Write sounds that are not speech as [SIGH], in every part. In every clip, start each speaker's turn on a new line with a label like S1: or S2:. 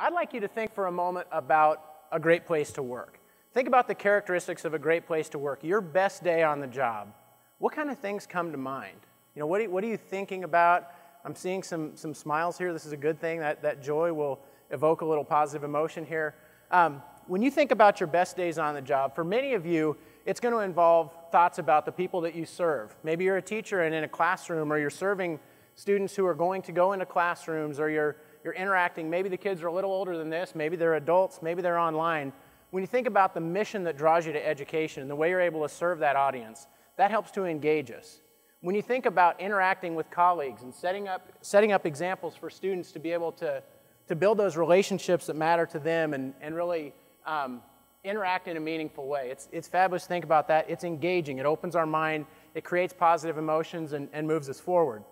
S1: I'd like you to think for a moment about a great place to work. Think about the characteristics of a great place to work. Your best day on the job. What kind of things come to mind? You know, what, are, what are you thinking about? I'm seeing some, some smiles here. This is a good thing. That, that joy will evoke a little positive emotion here. Um, when you think about your best days on the job, for many of you, it's going to involve thoughts about the people that you serve. Maybe you're a teacher and in a classroom, or you're serving students who are going to go into classrooms, or you're, you're interacting. Maybe the kids are a little older than this, maybe they're adults, maybe they're online. When you think about the mission that draws you to education and the way you're able to serve that audience, that helps to engage us. When you think about interacting with colleagues and setting up, setting up examples for students to be able to, to build those relationships that matter to them and, and really um, interact in a meaningful way, it's, it's fabulous to think about that. It's engaging, it opens our mind, it creates positive emotions and, and moves us forward.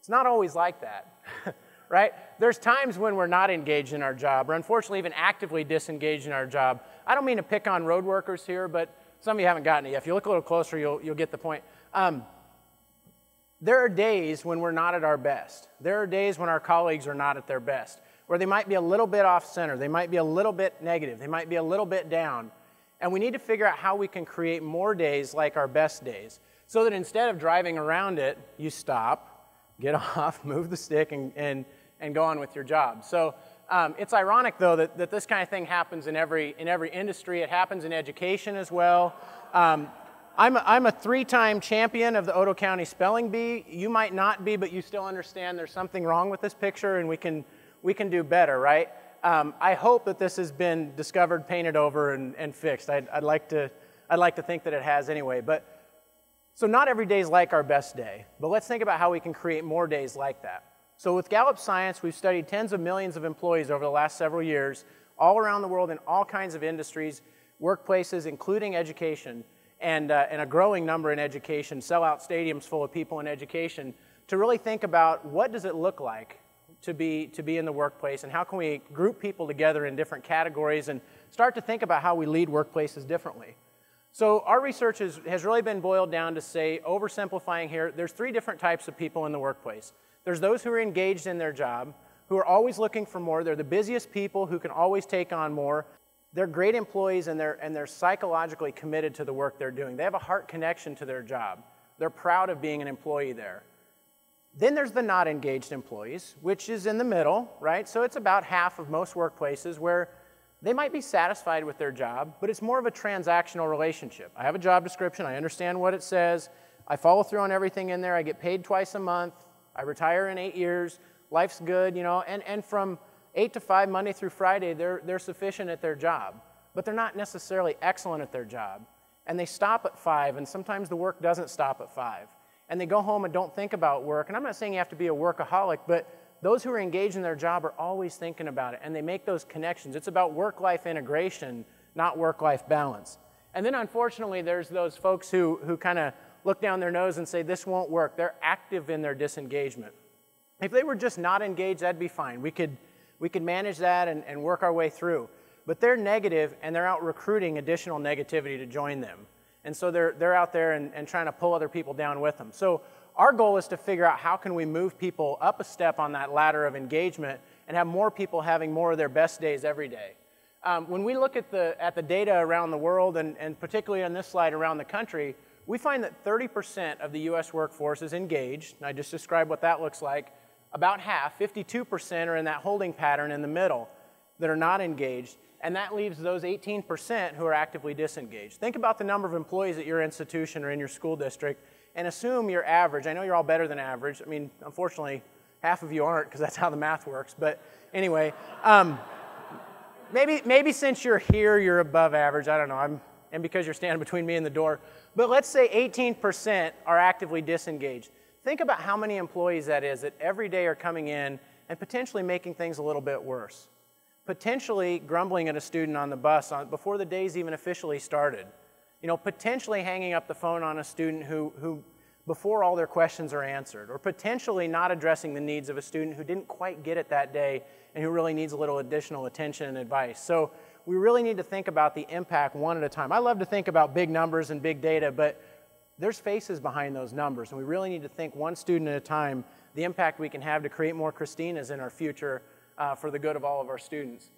S1: It's not always like that. [LAUGHS] right? There's times when we're not engaged in our job, or unfortunately even actively disengaged in our job. I don't mean to pick on road workers here, but some of you haven't gotten it yet. If you look a little closer, you'll, you'll get the point. Um, there are days when we're not at our best. There are days when our colleagues are not at their best, where they might be a little bit off center, they might be a little bit negative, they might be a little bit down. And we need to figure out how we can create more days like our best days, so that instead of driving around it, you stop, get [LAUGHS] off, move the stick, and, and and go on with your job. So um, it's ironic, though, that, that this kind of thing happens in every, in every industry. It happens in education as well. Um, I'm a, I'm a three-time champion of the Odo County Spelling Bee. You might not be, but you still understand there's something wrong with this picture and we can, we can do better, right? Um, I hope that this has been discovered, painted over, and, and fixed. I'd, I'd, like to, I'd like to think that it has anyway. But, so not every day is like our best day, but let's think about how we can create more days like that. So with Gallup Science, we've studied tens of millions of employees over the last several years, all around the world in all kinds of industries, workplaces, including education, and, uh, and a growing number in education, sell out stadiums full of people in education, to really think about what does it look like to be, to be in the workplace and how can we group people together in different categories and start to think about how we lead workplaces differently. So our research has, has really been boiled down to say, oversimplifying here, there's three different types of people in the workplace. There's those who are engaged in their job, who are always looking for more. They're the busiest people who can always take on more. They're great employees and they're, and they're psychologically committed to the work they're doing. They have a heart connection to their job. They're proud of being an employee there. Then there's the not engaged employees, which is in the middle, right? So it's about half of most workplaces where they might be satisfied with their job, but it's more of a transactional relationship. I have a job description, I understand what it says, I follow through on everything in there, I get paid twice a month, I retire in eight years, life's good, you know, and, and from eight to five, Monday through Friday, they're, they're sufficient at their job, but they're not necessarily excellent at their job. And they stop at five, and sometimes the work doesn't stop at five. And they go home and don't think about work. And I'm not saying you have to be a workaholic, but those who are engaged in their job are always thinking about it, and they make those connections. It's about work life integration, not work life balance. And then unfortunately, there's those folks who, who kind of look down their nose and say, this won't work. They're active in their disengagement. If they were just not engaged, that'd be fine. We could, we could manage that and, and work our way through. But they're negative and they're out recruiting additional negativity to join them. And so they're, they're out there and, and trying to pull other people down with them. So our goal is to figure out how can we move people up a step on that ladder of engagement and have more people having more of their best days every day. Um, when we look at the, at the data around the world, and, and particularly on this slide around the country, we find that 30% of the US workforce is engaged. And I just described what that looks like. About half, 52%, are in that holding pattern in the middle that are not engaged. And that leaves those 18% who are actively disengaged. Think about the number of employees at your institution or in your school district and assume you're average. I know you're all better than average. I mean, unfortunately, half of you aren't because that's how the math works. But anyway, um, maybe, maybe since you're here, you're above average. I don't know. I'm, and because you're standing between me and the door. But let's say 18% are actively disengaged. Think about how many employees that is that every day are coming in and potentially making things a little bit worse. Potentially grumbling at a student on the bus on, before the day's even officially started. You know, potentially hanging up the phone on a student who, who before all their questions are answered, or potentially not addressing the needs of a student who didn't quite get it that day and who really needs a little additional attention and advice. So we really need to think about the impact one at a time. I love to think about big numbers and big data, but there's faces behind those numbers, and we really need to think one student at a time the impact we can have to create more Christinas in our future uh, for the good of all of our students.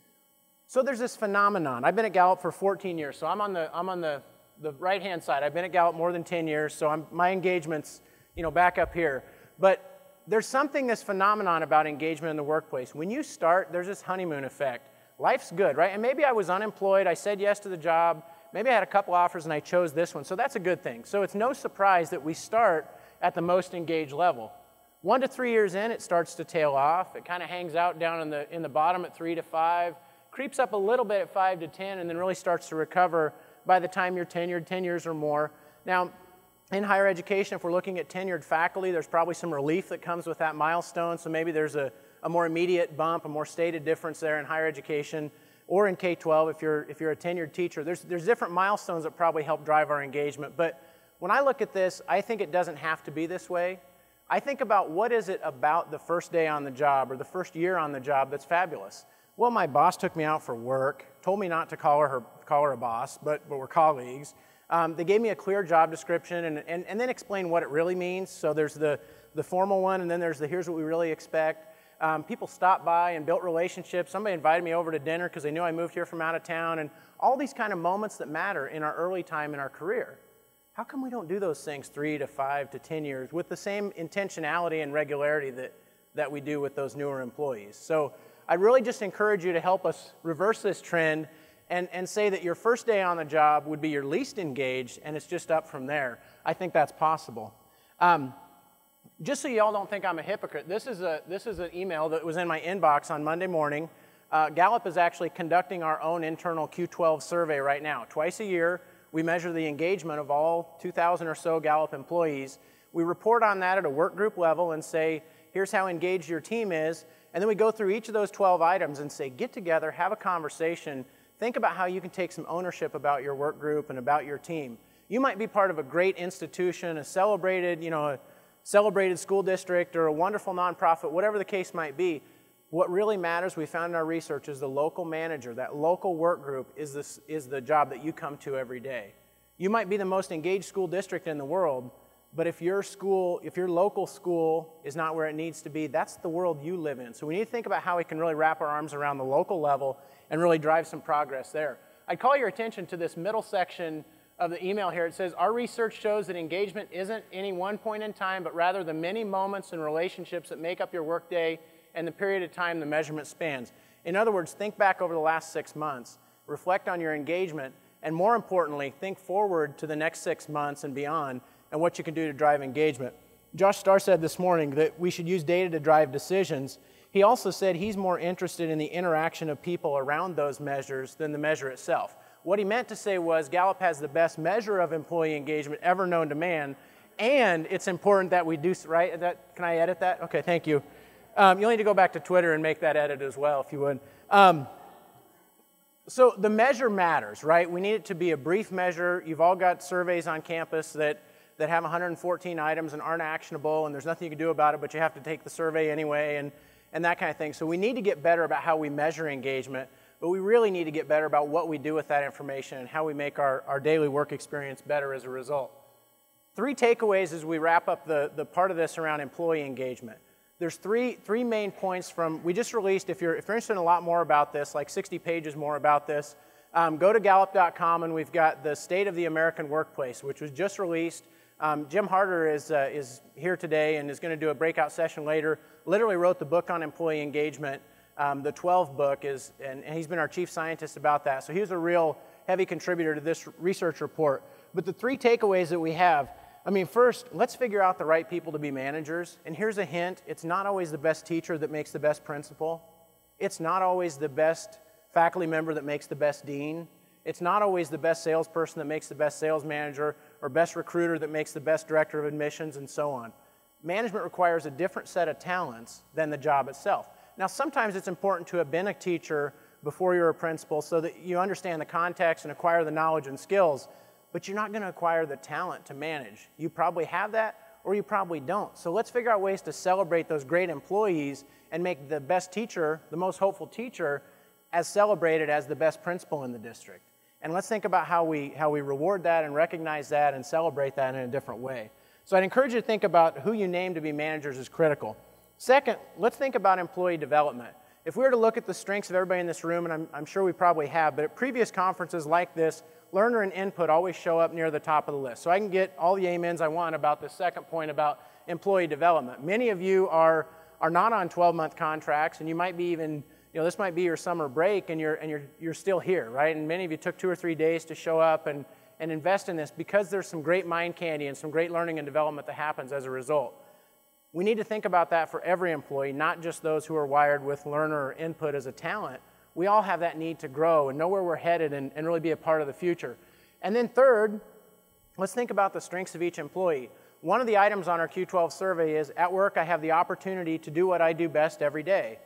S1: So there's this phenomenon. I've been at Gallup for 14 years, so I'm on the, I'm on the, the right-hand side. I've been at Gallup more than 10 years, so I'm, my engagement's you know, back up here. But there's something, this phenomenon about engagement in the workplace. When you start, there's this honeymoon effect. Life's good, right? And maybe I was unemployed, I said yes to the job, maybe I had a couple offers and I chose this one, so that's a good thing. So it's no surprise that we start at the most engaged level. One to three years in, it starts to tail off. It kind of hangs out down in the, in the bottom at three to five creeps up a little bit at 5 to 10 and then really starts to recover by the time you're tenured, 10 years or more. Now, in higher education, if we're looking at tenured faculty, there's probably some relief that comes with that milestone. So maybe there's a, a more immediate bump, a more stated difference there in higher education or in K-12 if you're, if you're a tenured teacher. There's, there's different milestones that probably help drive our engagement. But when I look at this, I think it doesn't have to be this way. I think about what is it about the first day on the job or the first year on the job that's fabulous. Well, my boss took me out for work, told me not to call her, her call her a boss, but, but we're colleagues. Um, they gave me a clear job description and, and, and then explained what it really means. So there's the, the formal one, and then there's the here's what we really expect. Um, people stopped by and built relationships. Somebody invited me over to dinner because they knew I moved here from out of town, and all these kind of moments that matter in our early time in our career. How come we don't do those things three to five to 10 years with the same intentionality and regularity that, that we do with those newer employees? So I really just encourage you to help us reverse this trend and, and say that your first day on the job would be your least engaged and it's just up from there. I think that's possible. Um, just so you all don't think I'm a hypocrite, this is, a, this is an email that was in my inbox on Monday morning. Uh, Gallup is actually conducting our own internal Q12 survey right now. Twice a year, we measure the engagement of all 2,000 or so Gallup employees. We report on that at a work group level and say, here's how engaged your team is. And then we go through each of those 12 items and say, get together, have a conversation, think about how you can take some ownership about your work group and about your team. You might be part of a great institution, a celebrated, you know, a celebrated school district or a wonderful nonprofit, whatever the case might be. What really matters, we found in our research, is the local manager. That local work group is, this, is the job that you come to every day. You might be the most engaged school district in the world, but if your school, if your local school is not where it needs to be, that's the world you live in. So we need to think about how we can really wrap our arms around the local level and really drive some progress there. I'd call your attention to this middle section of the email here. It says, Our research shows that engagement isn't any one point in time, but rather the many moments and relationships that make up your workday and the period of time the measurement spans. In other words, think back over the last six months, reflect on your engagement, and more importantly, think forward to the next six months and beyond and what you can do to drive engagement. Josh Starr said this morning that we should use data to drive decisions. He also said he's more interested in the interaction of people around those measures than the measure itself. What he meant to say was Gallup has the best measure of employee engagement ever known to man, and it's important that we do, right? That, can I edit that? Okay, thank you. Um, you'll need to go back to Twitter and make that edit as well, if you would. Um, so the measure matters, right? We need it to be a brief measure. You've all got surveys on campus that that have 114 items and aren't actionable and there's nothing you can do about it, but you have to take the survey anyway and, and that kind of thing. So we need to get better about how we measure engagement, but we really need to get better about what we do with that information and how we make our, our daily work experience better as a result. Three takeaways as we wrap up the, the part of this around employee engagement. There's three, three main points from, we just released, if you're, if you're interested in a lot more about this, like 60 pages more about this, um, go to gallup.com and we've got the State of the American Workplace, which was just released. Um, Jim Harter is, uh, is here today and is going to do a breakout session later. Literally wrote the book on employee engagement. Um, the 12 book is, and, and he's been our chief scientist about that. So he was a real heavy contributor to this research report. But the three takeaways that we have I mean, first, let's figure out the right people to be managers. And here's a hint it's not always the best teacher that makes the best principal, it's not always the best faculty member that makes the best dean. It's not always the best salesperson that makes the best sales manager or best recruiter that makes the best director of admissions and so on. Management requires a different set of talents than the job itself. Now, sometimes it's important to have been a teacher before you're a principal so that you understand the context and acquire the knowledge and skills, but you're not going to acquire the talent to manage. You probably have that or you probably don't. So let's figure out ways to celebrate those great employees and make the best teacher, the most hopeful teacher, as celebrated as the best principal in the district. And let's think about how we, how we reward that and recognize that and celebrate that in a different way. So I'd encourage you to think about who you name to be managers is critical. Second, let's think about employee development. if we were to look at the strengths of everybody in this room, and I'm, I'm sure we probably have, but at previous conferences like this, learner and input always show up near the top of the list. So I can get all the amens I want about the second point about employee development. Many of you are, are not on 12 month contracts, and you might be even, you know, this might be your summer break, and you're, and you're, you're still here, right? And many of you took two or three days to show up and, and invest in this because there's some great mind candy and some great learning and development that happens as a result. We need to think about that for every employee, not just those who are wired with learner input as a talent. We all have that need to grow and know where we're headed and, and really be a part of the future. And then, third, let's think about the strengths of each employee. One of the items on our Q12 survey is At work, I have the opportunity to do what I do best every day.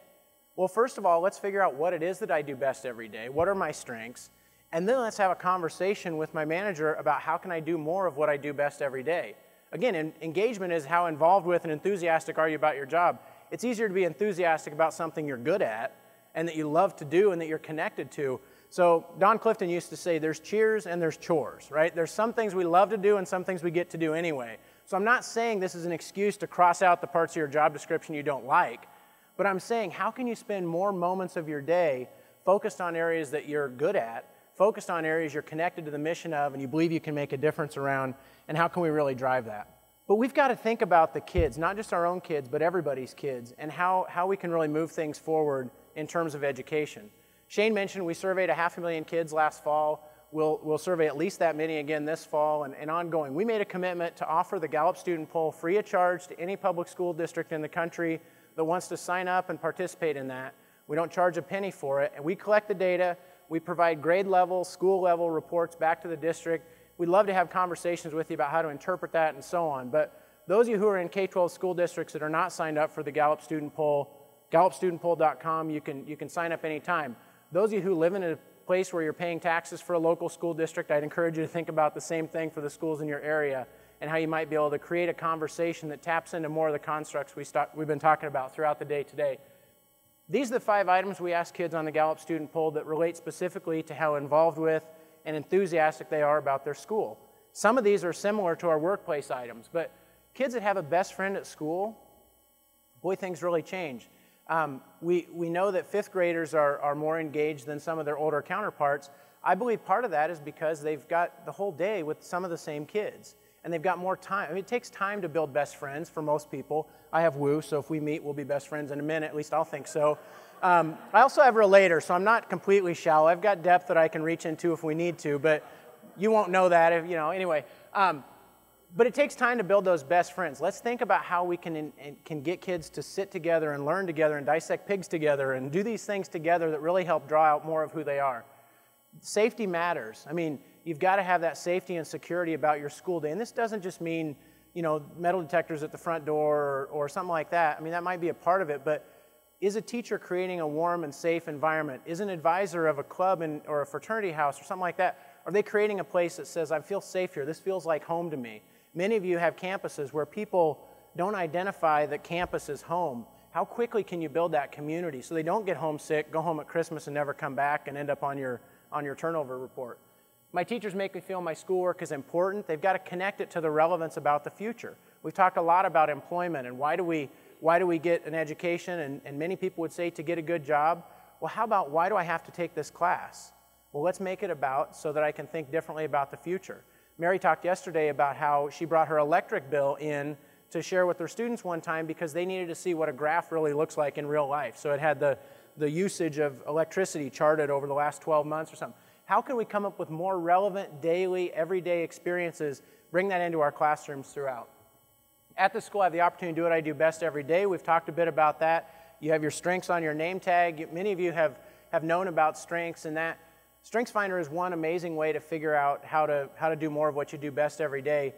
S1: Well, first of all, let's figure out what it is that I do best every day. What are my strengths? And then let's have a conversation with my manager about how can I do more of what I do best every day. Again, engagement is how involved with and enthusiastic are you about your job. It's easier to be enthusiastic about something you're good at and that you love to do and that you're connected to. So Don Clifton used to say there's cheers and there's chores, right? There's some things we love to do and some things we get to do anyway. So I'm not saying this is an excuse to cross out the parts of your job description you don't like, but I'm saying how can you spend more moments of your day focused on areas that you're good at, focused on areas you're connected to the mission of and you believe you can make a difference around, and how can we really drive that? But we've got to think about the kids, not just our own kids, but everybody's kids, and how, how we can really move things forward in terms of education. Shane mentioned we surveyed a half a million kids last fall. We'll, we'll survey at least that many again this fall and, and ongoing. We made a commitment to offer the Gallup Student Poll free of charge to any public school district in the country that wants to sign up and participate in that. We don't charge a penny for it, and we collect the data. We provide grade level, school level reports back to the district. We'd love to have conversations with you about how to interpret that and so on. But those of you who are in K 12 school districts that are not signed up for the Gallup Student Poll, gallupstudentpoll.com, you can, you can sign up anytime. Those of you who live in a place where you're paying taxes for a local school district, I'd encourage you to think about the same thing for the schools in your area and how you might be able to create a conversation that taps into more of the constructs we we've been talking about throughout the day today. These are the five items we ask kids on the Gallup student poll that relate specifically to how involved with and enthusiastic they are about their school. Some of these are similar to our workplace items, but kids that have a best friend at school, boy, things really change. Um, we, we know that fifth graders are, are more engaged than some of their older counterparts. I believe part of that is because they've got the whole day with some of the same kids and they've got more time. I mean, it takes time to build best friends for most people. I have Woo, so if we meet, we'll be best friends in a minute. At least I'll think so. Um, I also have Relator, so I'm not completely shallow. I've got depth that I can reach into if we need to, but you won't know that if, you know, anyway. Um, but it takes time to build those best friends. Let's think about how we can, in, can get kids to sit together and learn together and dissect pigs together and do these things together that really help draw out more of who they are. Safety matters. I mean, you've got to have that safety and security about your school day. And this doesn't just mean, you know, metal detectors at the front door or, or something like that. I mean, that might be a part of it, but is a teacher creating a warm and safe environment? Is an advisor of a club in, or a fraternity house or something like that, are they creating a place that says, I feel safe here, this feels like home to me? Many of you have campuses where people don't identify that campus is home. How quickly can you build that community so they don't get homesick, go home at Christmas and never come back and end up on your, on your turnover report? My teachers make me feel my schoolwork is important. They've got to connect it to the relevance about the future. We've talked a lot about employment and why do we, why do we get an education? And, and many people would say to get a good job. Well, how about why do I have to take this class? Well, let's make it about so that I can think differently about the future. Mary talked yesterday about how she brought her electric bill in to share with her students one time because they needed to see what a graph really looks like in real life. So it had the, the usage of electricity charted over the last 12 months or something. How can we come up with more relevant daily, everyday experiences, bring that into our classrooms throughout? At the school, I have the opportunity to do what I do best every day. We've talked a bit about that. You have your strengths on your name tag. Many of you have, have known about strengths and that StrengthsFinder is one amazing way to figure out how to, how to do more of what you do best every day.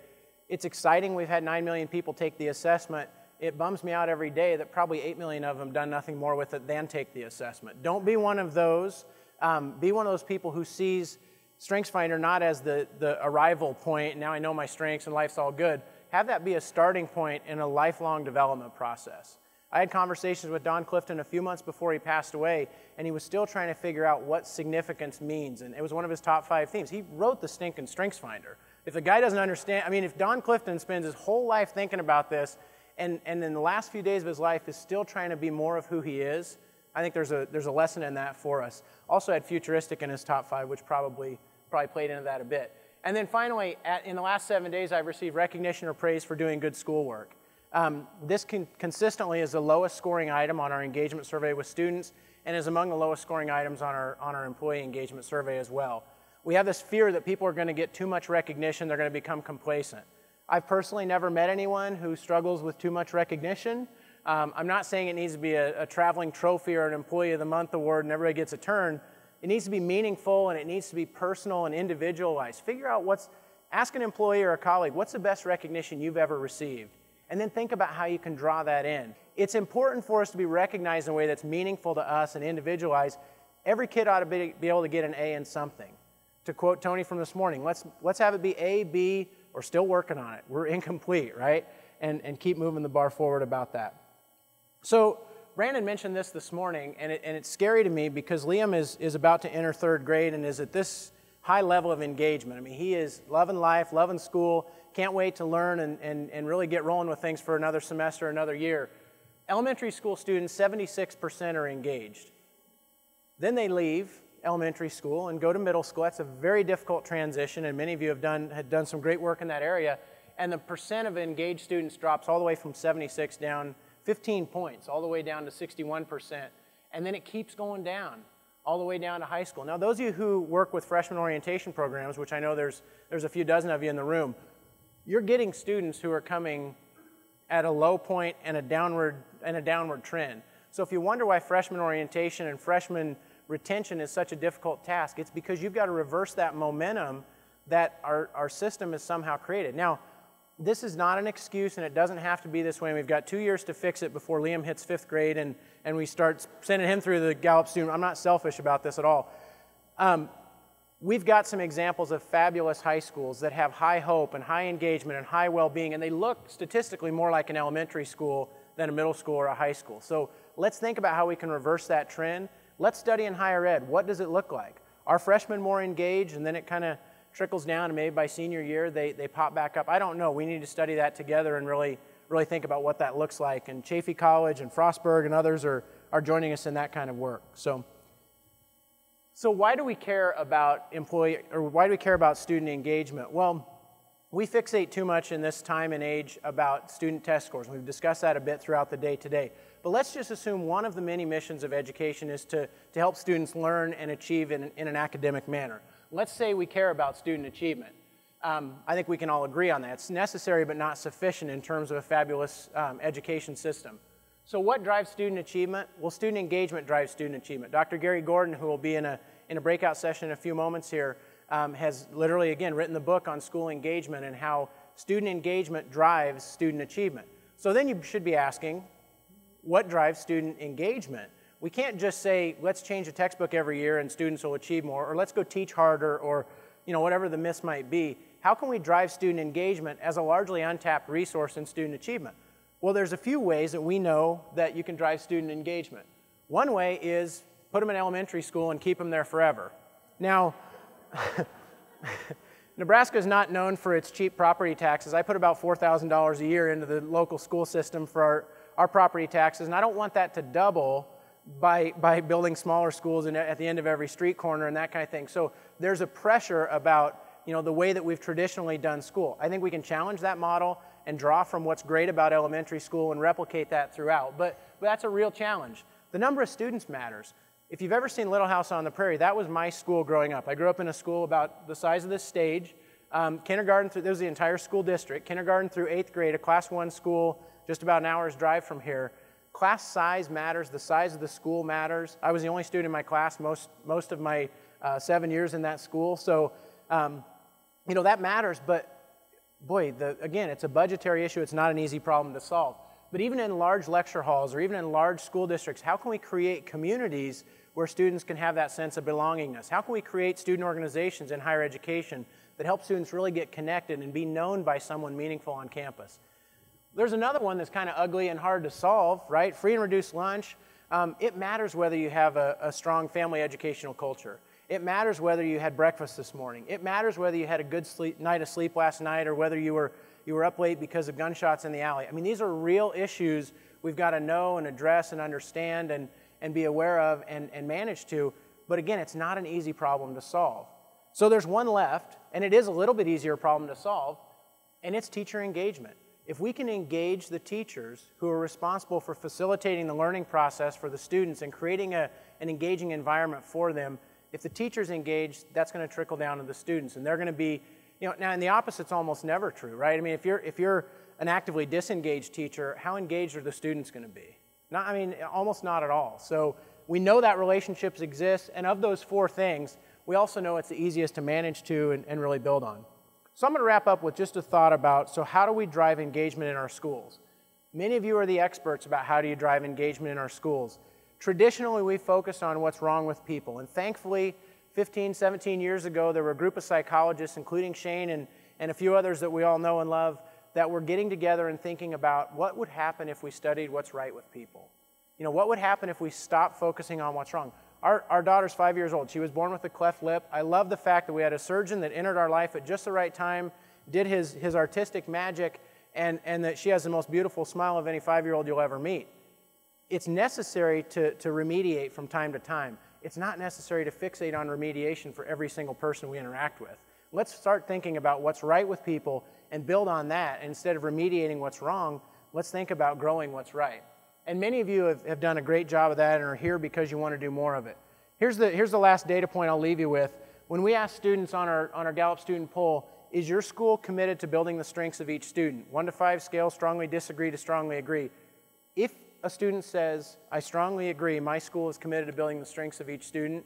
S1: It's exciting. We've had 9 million people take the assessment. It bums me out every day that probably 8 million of them done nothing more with it than take the assessment. Don't be one of those. Um, be one of those people who sees StrengthsFinder not as the, the arrival point, now I know my strengths and life's all good. Have that be a starting point in a lifelong development process. I had conversations with Don Clifton a few months before he passed away, and he was still trying to figure out what significance means. And it was one of his top five themes. He wrote the stinking Strengths Finder. If the guy doesn't understand, I mean, if Don Clifton spends his whole life thinking about this, and, and in the last few days of his life is still trying to be more of who he is, I think there's a, there's a lesson in that for us. Also had futuristic in his top five, which probably, probably played into that a bit. And then finally, at, in the last seven days, I've received recognition or praise for doing good schoolwork. Um, this con consistently is the lowest scoring item on our engagement survey with students and is among the lowest scoring items on our, on our employee engagement survey as well. We have this fear that people are going to get too much recognition, they're going to become complacent. I've personally never met anyone who struggles with too much recognition. Um, I'm not saying it needs to be a, a traveling trophy or an Employee of the Month award and everybody gets a turn. It needs to be meaningful and it needs to be personal and individualized. Figure out what's, ask an employee or a colleague, what's the best recognition you've ever received? And then think about how you can draw that in. It's important for us to be recognized in a way that's meaningful to us and individualized. Every kid ought to be, be able to get an A in something. To quote Tony from this morning, let's, let's have it be A, B, we're still working on it. We're [LAUGHS] incomplete, right? And, and keep moving the bar forward about that. So, Brandon mentioned this this morning, and, it, and it's scary to me because Liam is, is about to enter third grade and is at this high level of engagement. I mean, he is loving life, loving school, can't wait to learn and, and, and really get rolling with things for another semester, another year. Elementary school students, 76% are engaged. Then they leave, elementary school and go to middle school. That's a very difficult transition, and many of you have done, had done some great work in that area. And the percent of engaged students drops all the way from 76 down 15 points, all the way down to 61%. And then it keeps going down all the way down to high school. Now, those of you who work with freshman orientation programs, which I know there's, there's a few dozen of you in the room, you're getting students who are coming at a low point and a downward, and a downward trend. So if you wonder why freshman orientation and freshman retention is such a difficult task. It's because you've got to reverse that momentum that our, our system has somehow created. Now, this is not an excuse, and it doesn't have to be this way. We've got two years to fix it before Liam hits fifth grade and, and we start sending him through the Gallup student. I'm not selfish about this at all. Um, we've got some examples of fabulous high schools that have high hope and high engagement and high well being, and they look statistically more like an elementary school than a middle school or a high school. So let's think about how we can reverse that trend Let's study in higher ed. What does it look like? Are freshmen more engaged and then it kind of trickles down and maybe by senior year they, they pop back up? I don't know. We need to study that together and really, really think about what that looks like. And Chaffey College and Frostburg and others are, are joining us in that kind of work. So, so why do we care about employee or why do we care about student engagement? Well, we fixate too much in this time and age about student test scores. We've discussed that a bit throughout the day today. But let's just assume one of the many missions of education is to, to help students learn and achieve in, in an academic manner. Let's say we care about student achievement. Um, I think we can all agree on that. It's necessary but not sufficient in terms of a fabulous um, education system. So what drives student achievement? Well, student engagement drives student achievement. Dr. Gary Gordon, who will be in a, in a breakout session in a few moments here, um, has literally, again, written the book on school engagement and how student engagement drives student achievement. So then you should be asking, what drives student engagement. We can't just say, let's change the textbook every year and students will achieve more, or let's go teach harder, or you know, whatever the miss might be. How can we drive student engagement as a largely untapped resource in student achievement? Well, there's a few ways that we know that you can drive student engagement. One way is put them in elementary school and keep them there forever. Now, [LAUGHS] Nebraska is not known for its cheap property taxes. I put about $4,000 a year into the local school system for our, our property taxes, and I don't want that to double by, by building smaller schools in, at the end of every street corner and that kind of thing. So there's a pressure about you know, the way that we've traditionally done school. I think we can challenge that model and draw from what's great about elementary school and replicate that throughout. But, but that's a real challenge. The number of students matters. If you've ever seen Little House on the Prairie, that was my school growing up. I grew up in a school about the size of this stage. Um, kindergarten through, this was the entire school district. Kindergarten through eighth grade, a class one school, just about an hour's drive from here. Class size matters, the size of the school matters. I was the only student in my class most, most of my uh, seven years in that school. So, um, you know, that matters, but boy, the, again, it's a budgetary issue. It's not an easy problem to solve. But even in large lecture halls or even in large school districts, how can we create communities where students can have that sense of belongingness? How can we create student organizations in higher education that help students really get connected and be known by someone meaningful on campus? There's another one that's kind of ugly and hard to solve, right? Free and reduced lunch. Um, it matters whether you have a, a strong family educational culture. It matters whether you had breakfast this morning. It matters whether you had a good sleep, night of sleep last night or whether you were, you were up late because of gunshots in the alley. I mean, these are real issues we've got to know and address and understand. And, and be aware of and, and manage to. But again, it's not an easy problem to solve. So there's one left, and it is a little bit easier problem to solve, and it's teacher engagement. If we can engage the teachers who are responsible for facilitating the learning process for the students and creating a, an engaging environment for them, if the teacher's engaged, that's going to trickle down to the students, and they're going to be, you know, now and the opposite's almost never true, right? I mean, if you're if you're an actively disengaged teacher, how engaged are the students going to be? Not, I mean, almost not at all. So we know that relationships exist, and of those four things, we also know it's the easiest to manage to and, and really build on. So I'm going to wrap up with just a thought about so how do we drive engagement in our schools? Many of you are the experts about how do you drive engagement in our schools. Traditionally, we focus on what's wrong with people, and thankfully, 15, 17 years ago, there were a group of psychologists, including Shane and, and a few others that we all know and love, that were getting together and thinking about what would happen if we studied what's right with people. You know, what would happen if we stopped focusing on what's wrong? Our, our daughter's five years old. She was born with a cleft lip. I love the fact that we had a surgeon that entered our life at just the right time, did his, his artistic magic, and, and that she has the most beautiful smile of any five year old you'll ever meet. It's necessary to, to remediate from time to time. It's not necessary to fixate on remediation for every single person we interact with. Let's start thinking about what's right with people and build on that. Instead of remediating what's wrong, let's think about growing what's right. And many of you have, have done a great job of that and are here because you want to do more of it. Here's the, here's the last data point I'll leave you with. When we ask students on our, on our Gallup student poll, is your school committed to building the strengths of each student? One to five scale, strongly disagree to strongly agree. If a student says, I strongly agree, my school is committed to building the strengths of each student,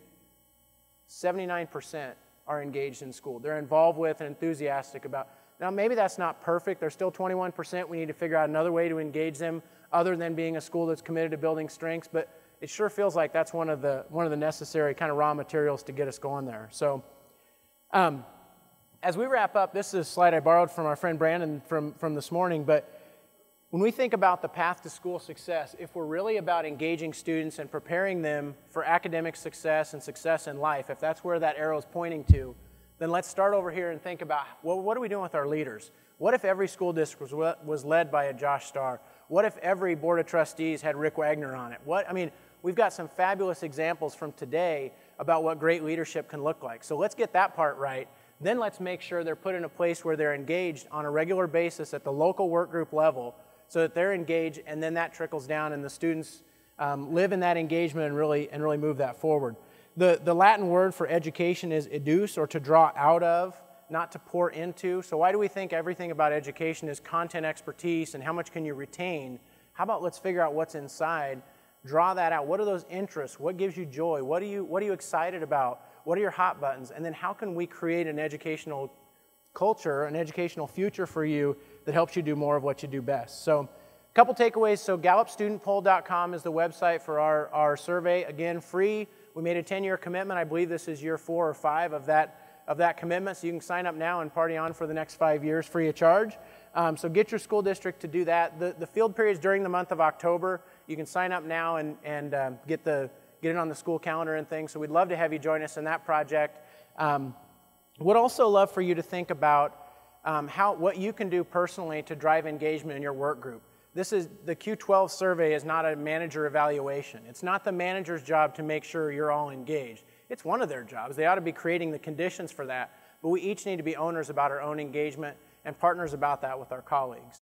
S1: 79% are engaged in school. They're involved with and enthusiastic about. Now, maybe that's not perfect. There's still 21%. We need to figure out another way to engage them other than being a school that's committed to building strengths, but it sure feels like that's one of the, one of the necessary kind of raw materials to get us going there. So, um, as we wrap up, this is a slide I borrowed from our friend Brandon from, from this morning, but when we think about the path to school success, if we're really about engaging students and preparing them for academic success and success in life, if that's where that arrow is pointing to, then let's start over here and think about well, what are we doing with our leaders? What if every school district was, was led by a Josh Starr? What if every board of trustees had Rick Wagner on it? What, I mean, we've got some fabulous examples from today about what great leadership can look like. So let's get that part right. Then let's make sure they're put in a place where they're engaged on a regular basis at the local work group level so that they're engaged and then that trickles down and the students um, live in that engagement and really, and really move that forward. The, the Latin word for education is educe or to draw out of not to pour into. So, why do we think everything about education is content expertise and how much can you retain? How about let's figure out what's inside, draw that out. What are those interests? What gives you joy? What are you, what are you excited about? What are your hot buttons? And then, how can we create an educational culture, an educational future for you that helps you do more of what you do best? So, a couple takeaways. So, GallupStudentPoll.com is the website for our, our survey. Again, free. We made a 10 year commitment. I believe this is year four or five of that of that commitment. So you can sign up now and party on for the next five years free of charge. Um, so get your school district to do that. The, the field period is during the month of October. You can sign up now and, and um, get, the, get it on the school calendar and things. So we'd love to have you join us in that project. Um, would also love for you to think about um, how, what you can do personally to drive engagement in your work group. This is the Q12 survey is not a manager evaluation. It's not the manager's job to make sure you're all engaged. It's one of their jobs. They ought to be creating the conditions for that. But we each need to be owners about our own engagement and partners about that with our colleagues.